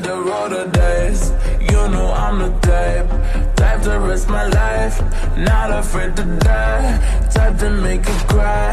the road of days. You know I'm the type, type to risk my life. Not afraid to die, type to make you cry.